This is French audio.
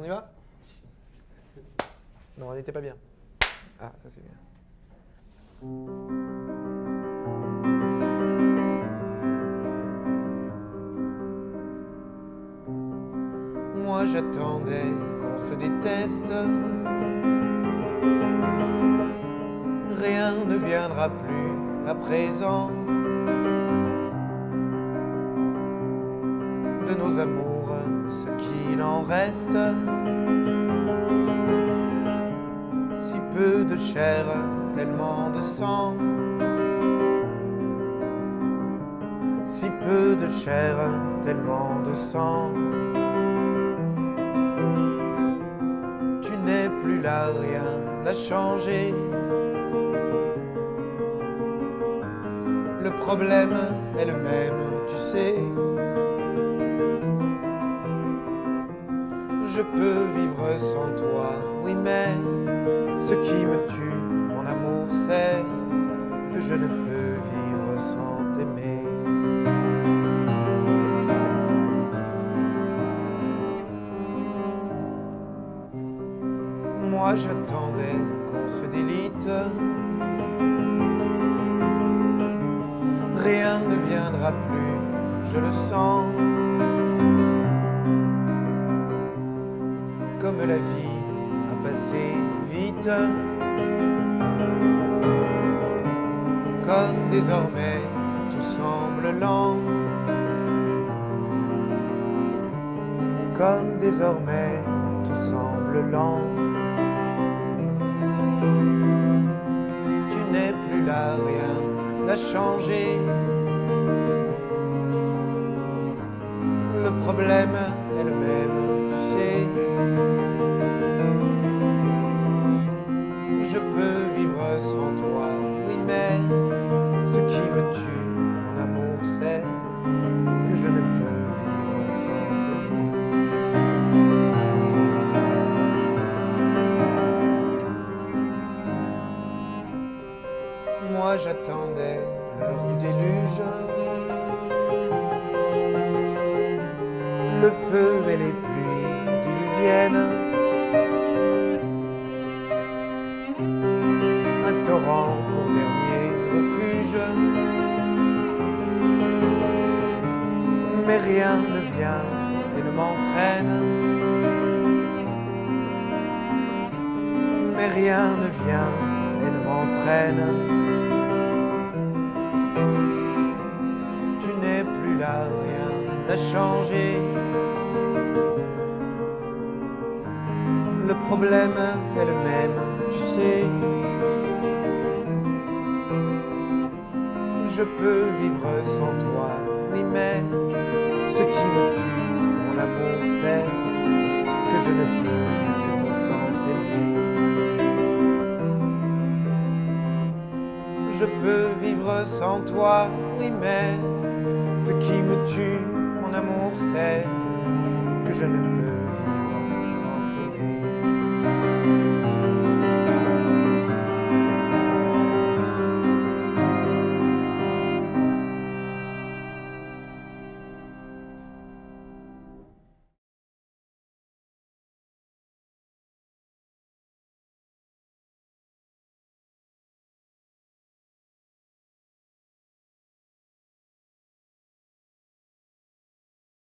On y va? Non, on n'était pas bien. Ah, ça c'est bien. Moi j'attendais qu'on se déteste. Rien ne viendra plus à présent. De nos amours, ce qu'il en reste. Si peu de chair, tellement de sang. Si peu de chair, tellement de sang. Tu n'es plus là, rien n'a changé. Le problème est le même, tu sais. Je peux vivre sans toi, oui, mais ce qui me tue, mon amour, c'est que je ne peux vivre sans t'aimer. Moi j'attendais qu'on se délite. Rien ne viendra plus, je le sens. Comme la vie a passé vite. Comme désormais tout semble lent. Comme désormais tout semble lent. Tu n'es plus là, rien n'a changé. Le problème est le même, mais ce qui me tue, mon amour, c'est que je ne peux vivre sans t'aimer. Moi j'attendais l'heure du déluge, le feu et les pluies diluviennes, un torrent refuge. Mais rien ne vient et ne m'entraîne. Mais rien ne vient et ne m'entraîne. Tu n'es plus là, rien n'a changé. Le problème est le même, tu sais. Je peux vivre sans toi, oui, mais ce qui me tue, mon amour, c'est que je ne peux vivre sans t'aimer. Je peux vivre sans toi, oui, mais ce qui me tue, mon amour, c'est que je ne peux vivre sans t'aimer.